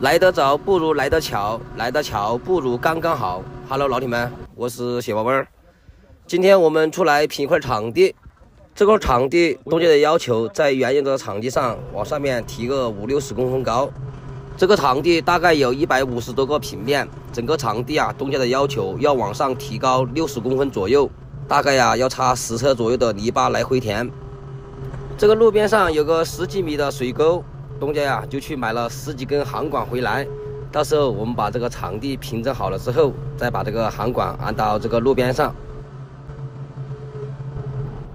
来得早不如来得巧，来得巧不如刚刚好。Hello，老铁们，我是小宝贝儿。今天我们出来拼一块场地。这块场地，东家的要求在原有的场地上往上面提个五六十公分高。这个场地大概有一百五十多个平面，整个场地啊，东家的要求要往上提高六十公分左右，大概呀要插十车左右的泥巴来回填。这个路边上有个十几米的水沟。东家呀，就去买了十几根航管回来。到时候我们把这个场地平整好了之后，再把这个航管安到这个路边上。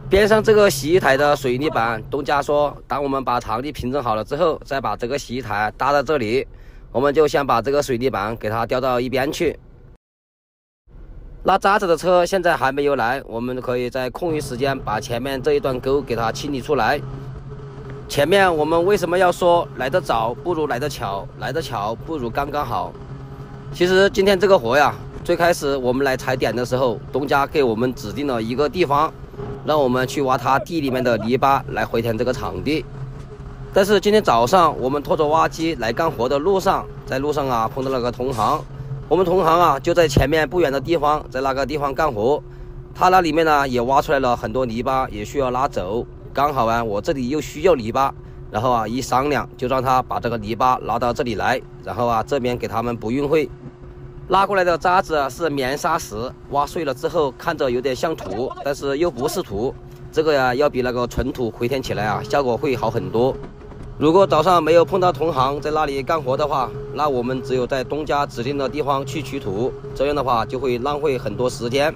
边上这个洗衣台的水泥板，东家说，当我们把场地平整好了之后，再把这个洗衣台搭在这里。我们就先把这个水泥板给它吊到一边去。拉渣子的车现在还没有来，我们可以在空余时间把前面这一段沟给它清理出来。前面我们为什么要说来得早不如来得巧，来得巧不如刚刚好？其实今天这个活呀，最开始我们来踩点的时候，东家给我们指定了一个地方，让我们去挖他地里面的泥巴来回填这个场地。但是今天早上我们拖着挖机来干活的路上，在路上啊碰到了个同行，我们同行啊就在前面不远的地方，在那个地方干活，他那里面呢也挖出来了很多泥巴，也需要拉走。刚好啊，我这里又需要泥巴，然后啊一商量，就让他把这个泥巴拉到这里来，然后啊这边给他们补运费。拉过来的渣子是棉砂石，挖碎了之后看着有点像土，但是又不是土。这个呀要比那个纯土回填起来啊效果会好很多。如果早上没有碰到同行在那里干活的话，那我们只有在东家指定的地方去取土，这样的话就会浪费很多时间。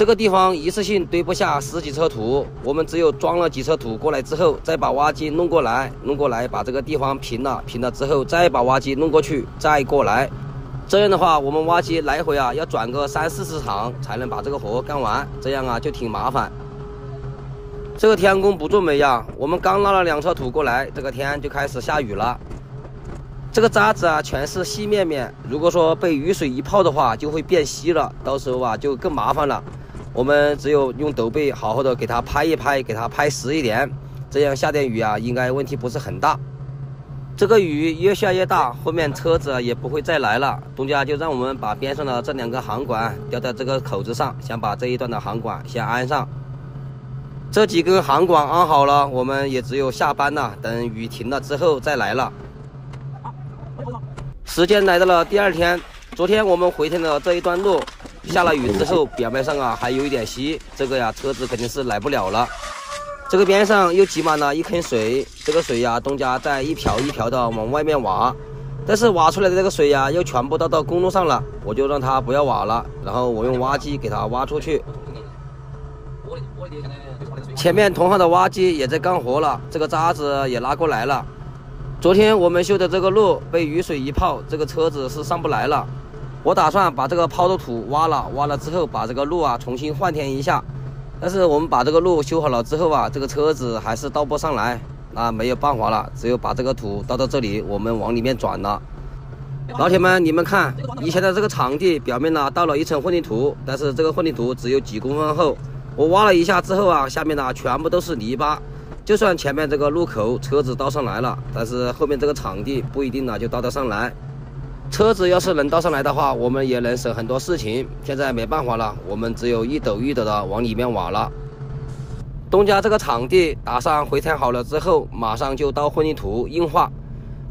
这个地方一次性堆不下十几车土，我们只有装了几车土过来之后，再把挖机弄过来，弄过来把这个地方平了，平了之后再把挖机弄过去，再过来。这样的话，我们挖机来回啊要转个三四十场才能把这个活干完，这样啊就挺麻烦。这个天公不作美呀，我们刚拉了两车土过来，这个天就开始下雨了。这个渣子啊全是细面面，如果说被雨水一泡的话，就会变稀了，到时候啊就更麻烦了。我们只有用斗背好好的给它拍一拍，给它拍实一点，这样下点雨啊，应该问题不是很大。这个雨越下越大，后面车子也不会再来了。东家就让我们把边上的这两个航管吊在这个口子上，想把这一段的航管先安上。这几根航管安好了，我们也只有下班了，等雨停了之后再来了。时间来到了第二天，昨天我们回程的这一段路。下了雨之后，表面上啊还有一点稀，这个呀车子肯定是来不了了。这个边上又积满了一坑水，这个水呀东家在一瓢一瓢的往外面挖，但是挖出来的这个水呀又全部倒到公路上了，我就让他不要挖了，然后我用挖机给他挖出去。前面同行的挖机也在干活了，这个渣子也拉过来了。昨天我们修的这个路被雨水一泡，这个车子是上不来了。我打算把这个抛的土挖了，挖了之后把这个路啊重新换填一下。但是我们把这个路修好了之后啊，这个车子还是倒不上来，那没有办法了，只有把这个土倒到这里，我们往里面转了。老铁们，你们看，以前的这个场地表面呢倒了一层混凝土，但是这个混凝土只有几公分厚。我挖了一下之后啊，下面呢全部都是泥巴。就算前面这个路口车子倒上来了，但是后面这个场地不一定呢就倒得上来。车子要是能倒上来的话，我们也能省很多事情。现在没办法了，我们只有一斗一斗的往里面挖了。东家这个场地打上回填好了之后，马上就倒混凝土硬化。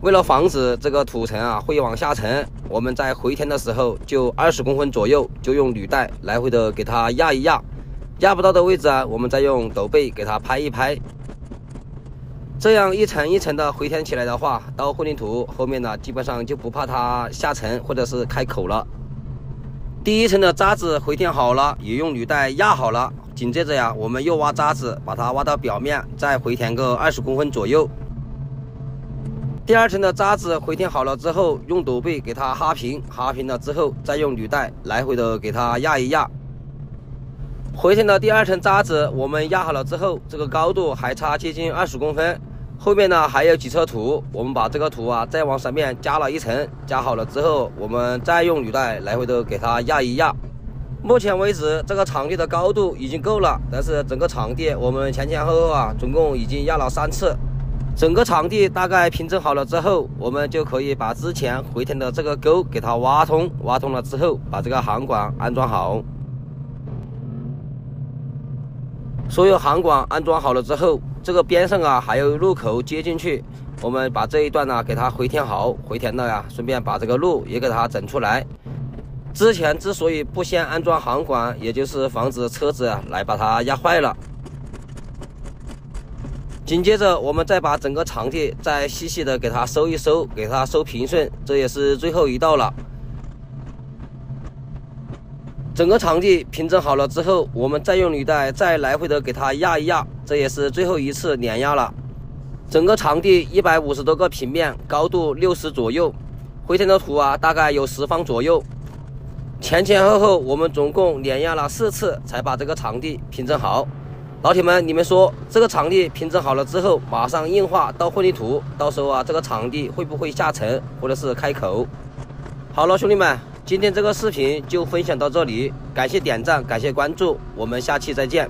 为了防止这个土层啊会往下沉，我们在回填的时候就二十公分左右，就用履带来回的给它压一压，压不到的位置啊，我们再用斗背给它拍一拍。这样一层一层的回填起来的话，到混凝土后面呢，基本上就不怕它下沉或者是开口了。第一层的渣子回填好了，也用履带压好了。紧接着呀，我们又挖渣子，把它挖到表面，再回填个二十公分左右。第二层的渣子回填好了之后，用斗背给它哈平，哈平了之后，再用履带来回的给它压一压。回填的第二层渣子我们压好了之后，这个高度还差接近二十公分。后面呢还有几车土，我们把这个土啊再往上面加了一层，加好了之后，我们再用履带来回的给它压一压。目前为止，这个场地的高度已经够了，但是整个场地我们前前后后啊，总共已经压了三次。整个场地大概平整好了之后，我们就可以把之前回填的这个沟给它挖通。挖通了之后，把这个航管安装好。所有航管安装好了之后，这个边上啊还有路口接进去，我们把这一段呢给它回填好。回填了呀，顺便把这个路也给它整出来。之前之所以不先安装航管，也就是防止车子来把它压坏了。紧接着，我们再把整个场地再细细的给它收一收，给它收平顺，这也是最后一道了。整个场地平整好了之后，我们再用履带再来回的给它压一压，这也是最后一次碾压了。整个场地一百五十多个平面，高度六十左右，回填的土啊大概有十方左右。前前后后我们总共碾压了四次，才把这个场地平整好。老铁们，你们说这个场地平整好了之后，马上硬化到混凝土，到时候啊，这个场地会不会下沉或者是开口？好了，兄弟们，今天这个视频就分享到这里，感谢点赞，感谢关注，我们下期再见。